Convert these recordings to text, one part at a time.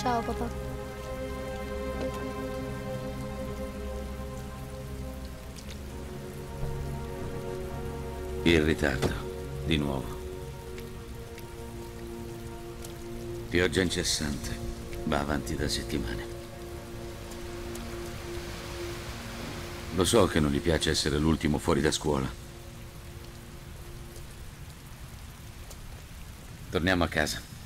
Ciao, papà. In ritardo, di nuovo. Pioggia incessante, va avanti da settimane. Lo so che non gli piace essere l'ultimo fuori da scuola. Torniamo a casa.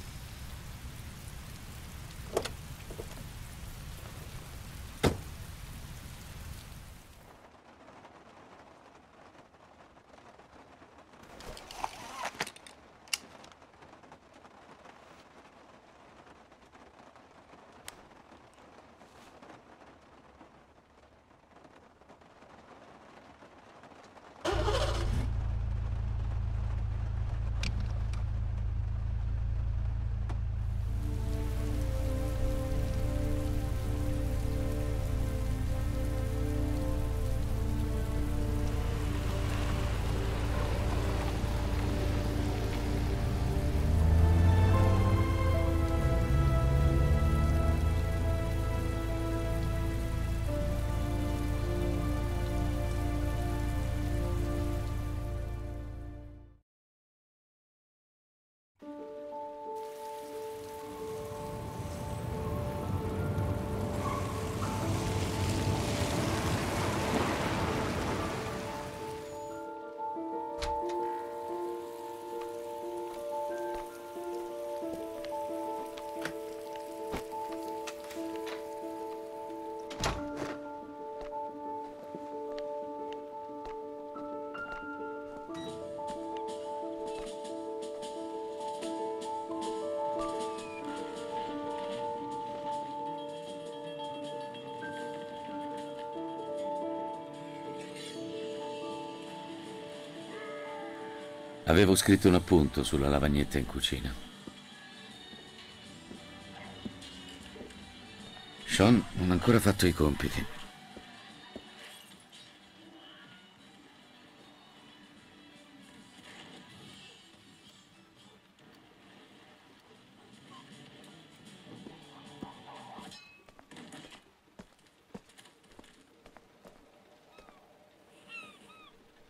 Avevo scritto un appunto sulla lavagnetta in cucina. Sean non ha ancora fatto i compiti.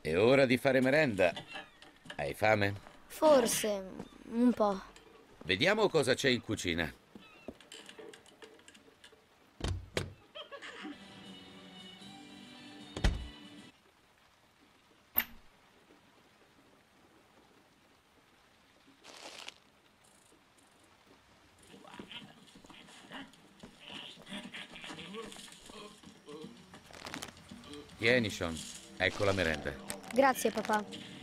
È ora di fare merenda. Hai fame? Forse un po'. Vediamo cosa c'è in cucina. Tieni, Sean. Ecco la merenda. Grazie papà.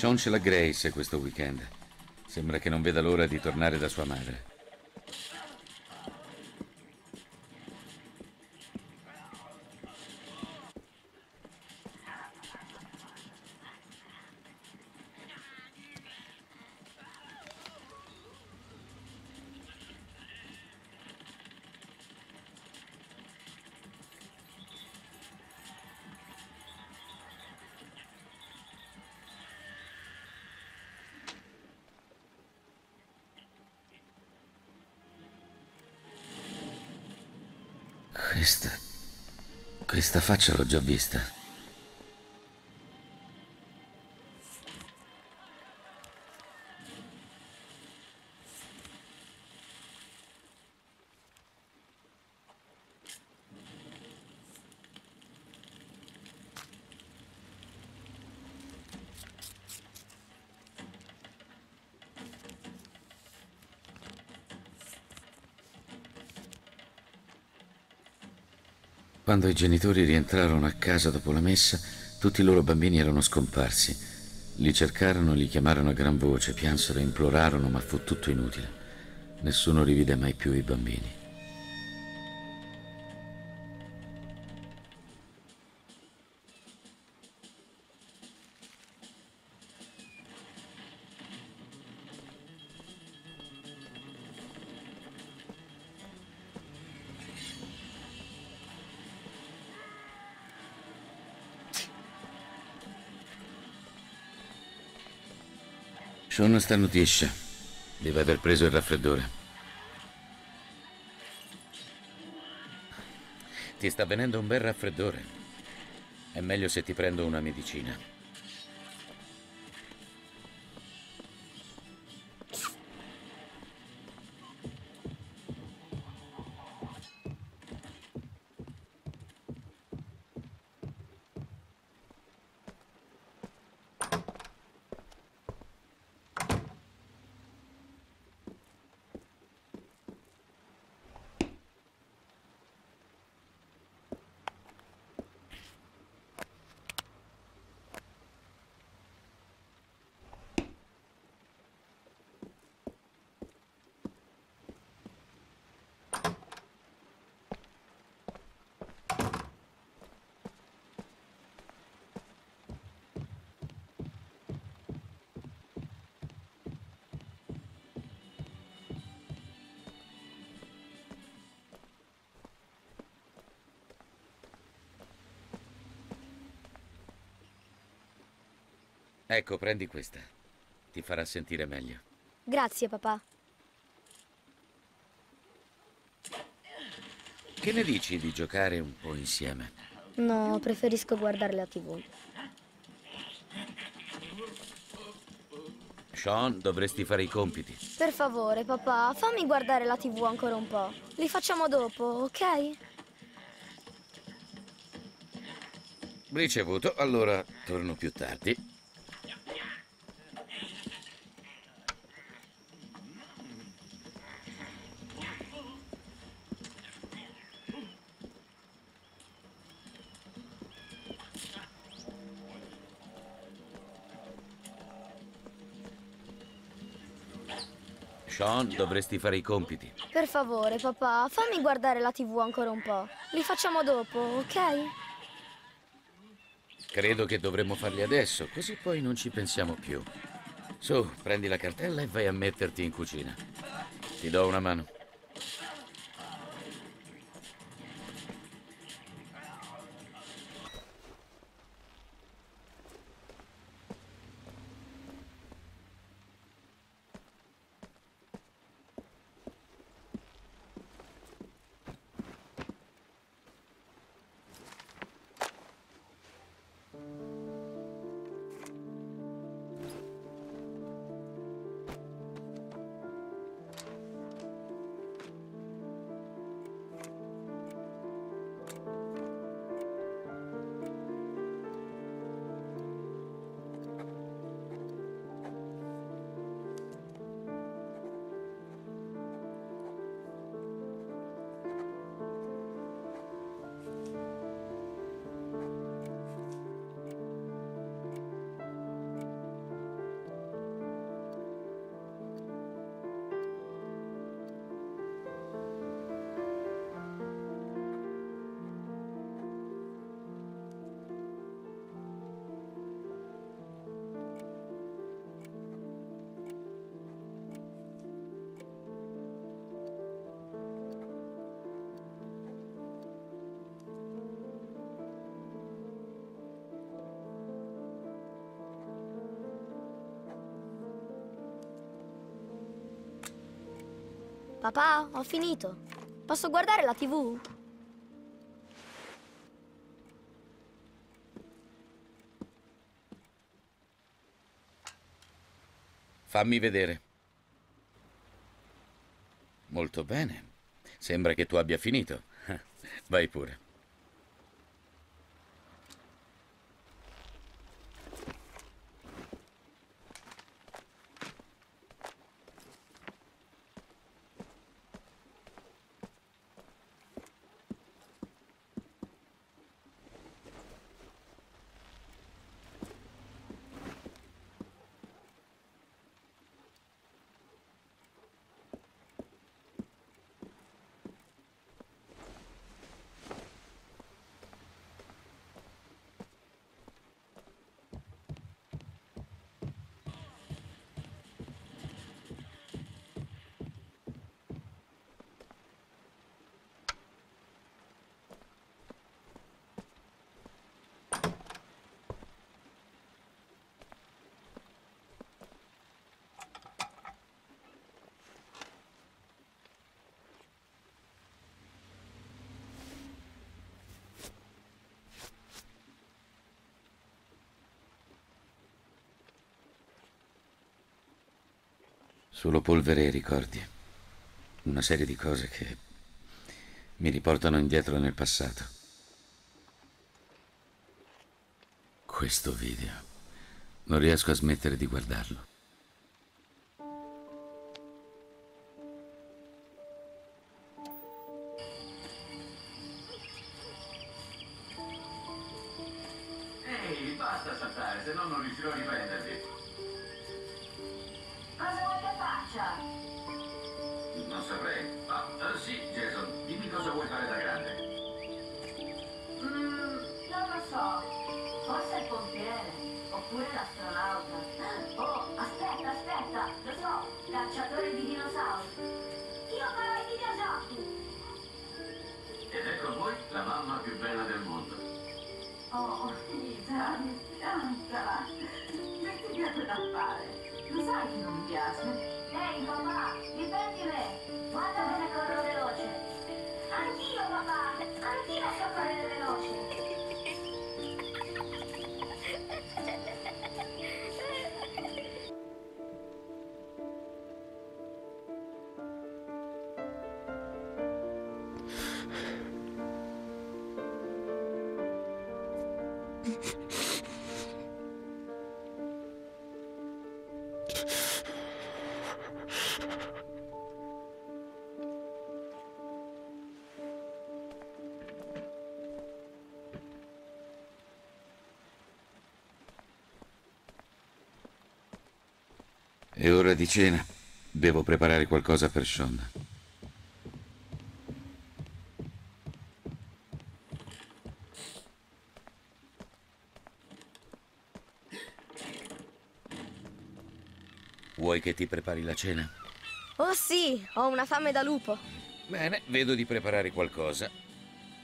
Sean ce l'ha Grace questo weekend. Sembra che non veda l'ora di tornare da sua madre. Questa. Questa faccia l'ho già vista. Quando i genitori rientrarono a casa dopo la messa, tutti i loro bambini erano scomparsi. Li cercarono, li chiamarono a gran voce, piansero implorarono, ma fu tutto inutile. Nessuno rivide mai più i bambini. Sean starnutisce. Deve aver preso il raffreddore. Ti sta venendo un bel raffreddore. È meglio se ti prendo una medicina. Ecco, prendi questa. Ti farà sentire meglio. Grazie, papà. Che ne dici di giocare un po' insieme? No, preferisco guardare la TV. Sean, dovresti fare i compiti. Per favore, papà, fammi guardare la TV ancora un po'. Li facciamo dopo, ok? Ricevuto, allora torno più tardi. Sean, dovresti fare i compiti. Per favore, papà, fammi guardare la TV ancora un po'. Li facciamo dopo, ok? Credo che dovremmo farli adesso, così poi non ci pensiamo più. Su, prendi la cartella e vai a metterti in cucina. Ti do una mano. Papà, ho finito. Posso guardare la TV? Fammi vedere. Molto bene. Sembra che tu abbia finito. Vai pure. Solo polvere e ricordi. Una serie di cose che mi riportano indietro nel passato. Questo video. Non riesco a smettere di guardarlo. Bella del mondo. Oh, Ethan, cantala. Metti via da fare. Lo sai che non mi piace. Ehi, papà, riprendi me. Guarda come corro È ora di cena. Devo preparare qualcosa per Sean. Vuoi che ti prepari la cena? Oh sì, ho una fame da lupo. Bene, vedo di preparare qualcosa.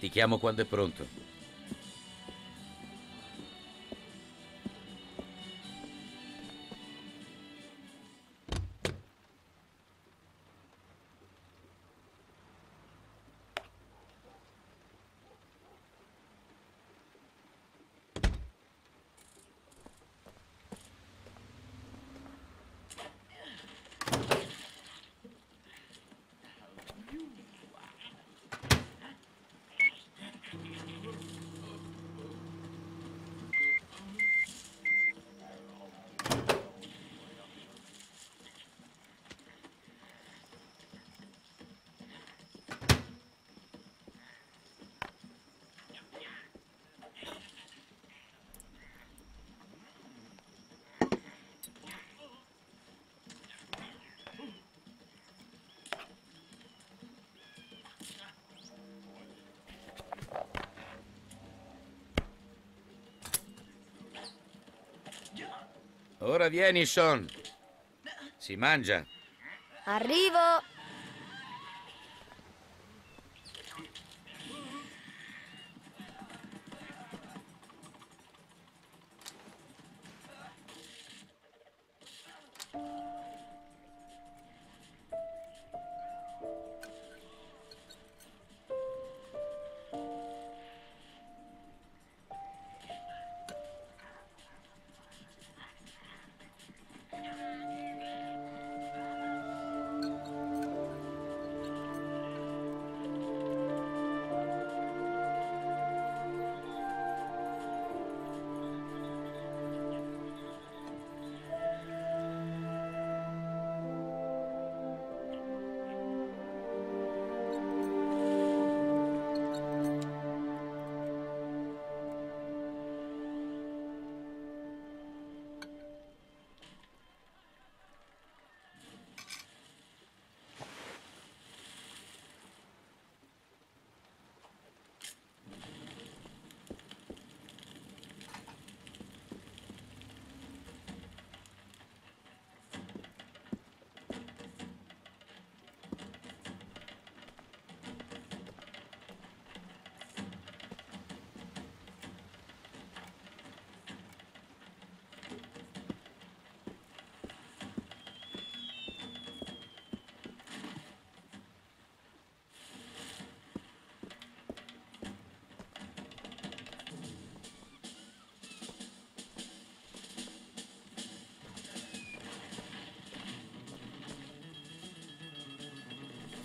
Ti chiamo quando è pronto. Ora vieni, Sean. Si mangia. Arrivo.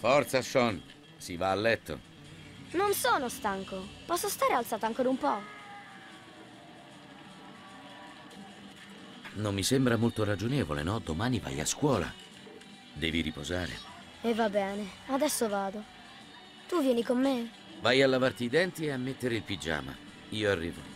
Forza, Sean. Si va a letto. Non sono stanco. Posso stare alzata ancora un po'? Non mi sembra molto ragionevole, no? Domani vai a scuola. Devi riposare. E va bene, adesso vado. Tu vieni con me? Vai a lavarti i denti e a mettere il pigiama. Io arrivo.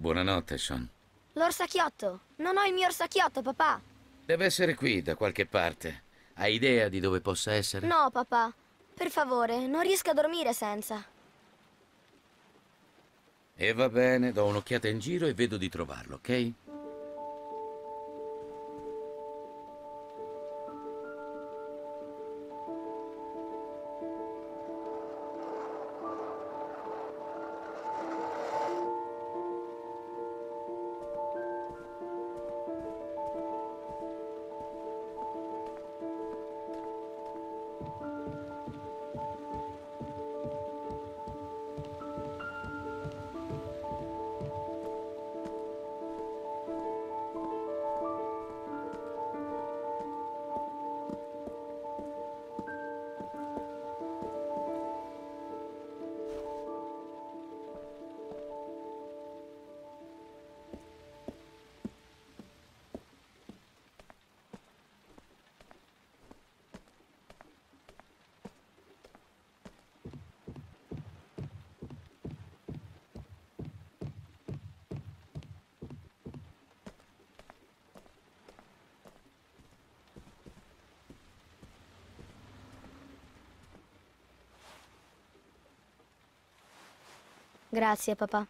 Buonanotte, Sean. L'orsacchiotto! Non ho il mio orsacchiotto, papà! Deve essere qui, da qualche parte. Hai idea di dove possa essere? No, papà. Per favore, non riesco a dormire senza. E va bene, do un'occhiata in giro e vedo di trovarlo, ok? Grazie, papà.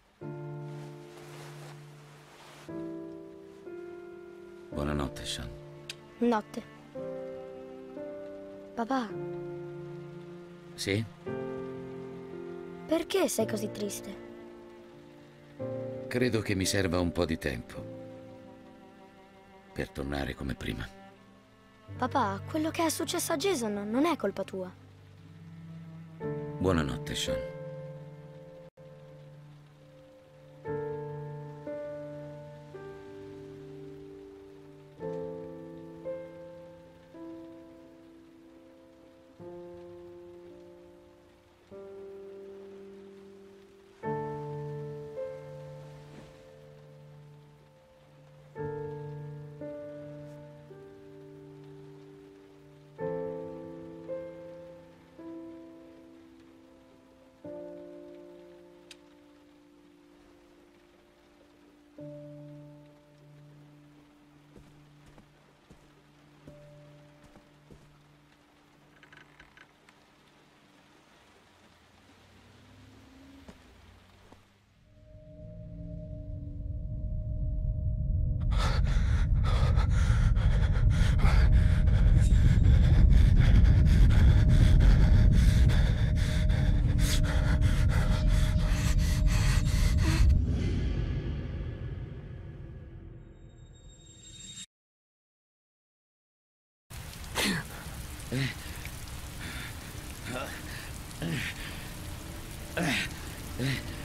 Buonanotte, Sean. Notte. Papà, Sì? perché sei così triste? Credo che mi serva un po' di tempo per tornare come prima. Papà, quello che è successo a Jason non è colpa tua. Buonanotte, Sean. えっ?